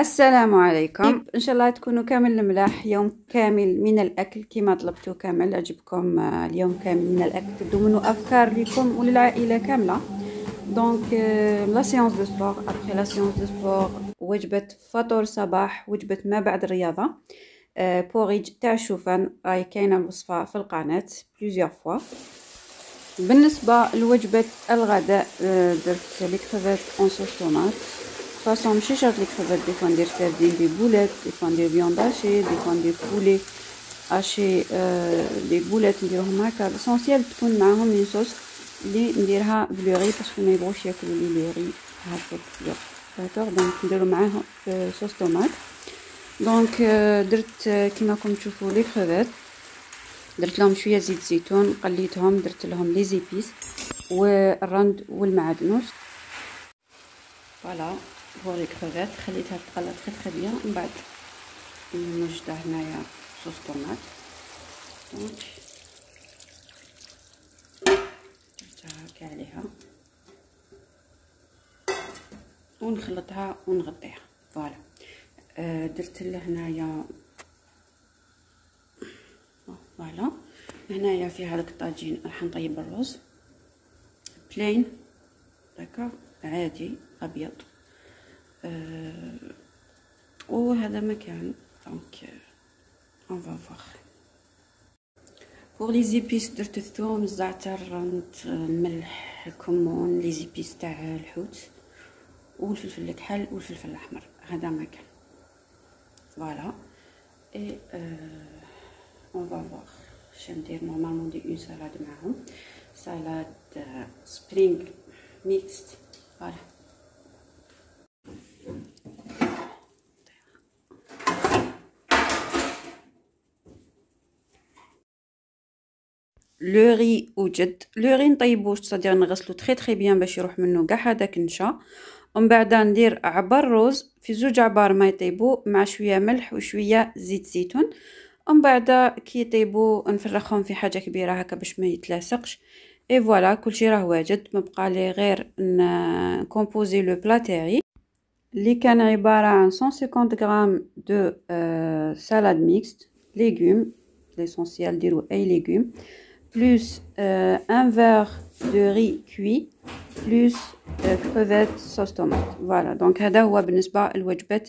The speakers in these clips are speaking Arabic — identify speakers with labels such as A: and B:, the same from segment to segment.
A: السلام عليكم. إن شاء الله تكونوا كامل الملاح يوم كامل من الأكل كما طلبتوا كامل. عجبكم آه، اليوم كامل من الأكل. منه أفكار لكم وللعائلة كاملة. donc la séance de sport après la séance de sport وجبة فطور صباح وجبة ما بعد الرياضة. porridge تاع الشوفان راهي كاينة الوصفة في القناة plusieurs fois بالنسبة لوجبة الغداء آه، درت لي en sauce tomate façon ماشي شرط les crevettes des fois ندير sardines des boulettes des fois ندير viande hachée des fois ندير poulet haché les boulettes نديرهم هكا l'essentiel تكون معاهم les sauces اللي نديرها ب le riz parce que ما يبغوش ياكلوا لي le riz هكا d'accord donc نديرو معاهم sauce tomate donc درت كيما راكم تشوفوا les crevettes درت لهم شوية زيت زيتون قليتهم درت لهم les épices والرند والمعدنوس voilà les crevettes خليتها تقلى très très bien من بعد نوجدها هنايا sauce tomate donc درتها هكا عليها. ونخلطها ونغطيها. voilà. آه درت لهنايا voilà. هنايا في هذاك الطاجين راح نطيب الرز. blanc. داكا عادي. أبيض. وهذا مكان donc on va voir pour les épices درت الثوم الزعتر الملح الكمون les épices تاع الحوت والفلفل الكحل والفلفل الاحمر هذا مكان voilà et on va voir شندير normalement ندير une salade معاهم salade spring mix voilà le riz وجد le riz نطيبوه صدير نغسلو très très bien باش يروح منه كاع هذاك النشا ومن بعد ندير عبار روز في زوج عبار ما يطيبو مع شوية ملح وشوية زيت زيتون. ومن بعد كي يطيبو نفرخهم في حاجة كبيرة هكا باش ما يتلاصقش. et voilà كلشي راه واجد. مبقى لي غير ن composer le plat تاعي اللي كان عبارة عن 150 غرام de salade mixte légumes l'essentiel ديرو أي légumes. Plus euh, un verre de riz cuit plus euh, crevettes sauce tomate. Voilà. Donc هذا هو بالنسبة لوجبة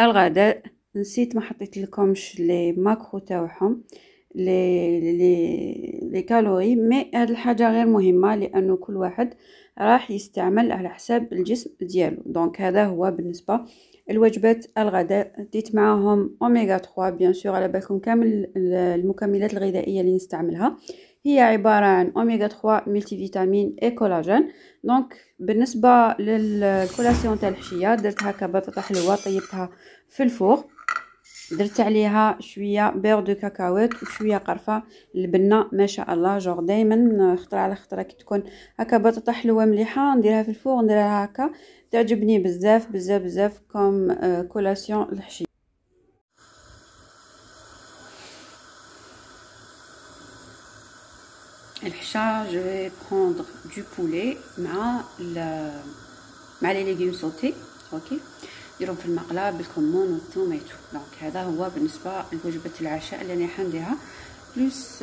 A: الغداء. نسيت ما حطيت لكمش les macros تاعهم les les les calories mais هاد الحاجة غير مهمة لأنه كل واحد راح يستعمل على حساب الجسم ديالو. donc هذا هو بالنسبة الوجبات الغداء. ديت معاهم اوميغا 3 bien sûr على بالكم كامل المكملات الغذائية اللي نستعملها. هي عبارة عن أوميغا 3 multivitamines et collagène donc بالنسبة لل collation تاع العشية درت هكا بطاطا حلوة طيبتها في ال four درت عليها شوية beurre de cacahuètes وشويه قرفة. البنة ما شاء الله جوغ دائما خطرة على خطرة كي تكون هكا بطاطا حلوة مليحة. نديرها في ال four نديرها هكا. تعجبني بزاف بزاف بزاف comme collation العشية. العشا je vais prendre du poulet مع مع les légumes sautés okay نديرهم في المقله بالكمون والثوميتو donc هذا هو بالنسبة لوجبه العشاء اللي راح نديرها plus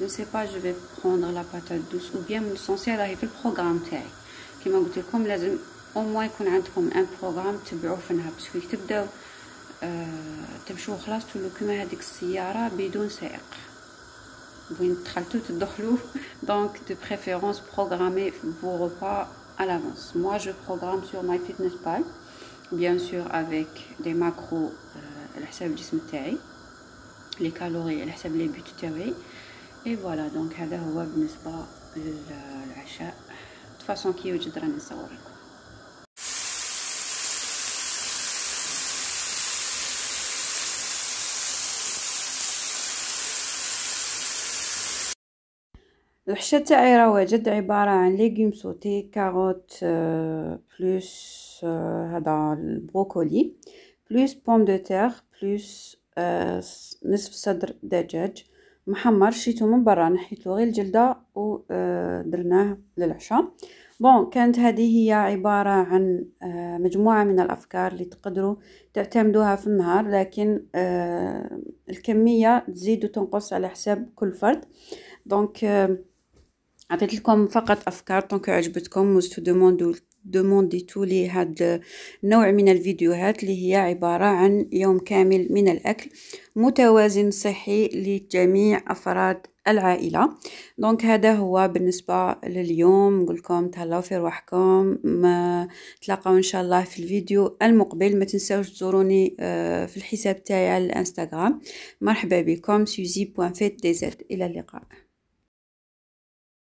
A: je sais pas je vais prendre la patate douce ou bien mais l'essentiel راهي في ال programme تاعي كيما قلت لكم لازم au moins يكون عندكم un programme تبعوه في النهار parce que تبداو آه تمشوا خلاص تولوا كيما هذيك السياره بدون سائق وين دخلتوا تدخلوا دونك دو بريفيرونس بروغرامي فو ريبا à l'avance. Moi, je programme sur MyFitnessPal, bien sûr avec des macros euh, الحساب الجسم تاعي les calories الحساب les buts تاعي et voilà donc هذا هو بالنسبة للعشاء de façon كي يوجد راني نصور لكم العشا تاعي راه واجد عبارة عن légumes sautés carottes plus هذا البروكولي plus pommes de terre plus نصف صدر دجاج محمر شيتو من برا نحيتلو غير الجلدة و درناه للعشاء. bon كانت هذه هي عبارة عن آه، مجموعة من الأفكار اللي تقدروا تعتمدوها في النهار لكن آه، الكمية تزيد وتنقص على حساب كل فرد. donc عطيت لكم فقط أفكار donc عجبتكم وستو demandé demandé تو لي هاد النوع من الفيديوهات اللي هي عبارة عن يوم كامل من الأكل متوازن صحي لجميع أفراد العائلة. donc هذا هو بالنسبة لليوم. نقول لكم تهلاو في رواحكم تلاقاو إن شاء الله في الفيديو المقبل. ما تنساوش تزوروني آه، في الحساب تاعي على الإنستغرام. مرحبا بكم. سوزي فيت دي زد. إلى اللقاء.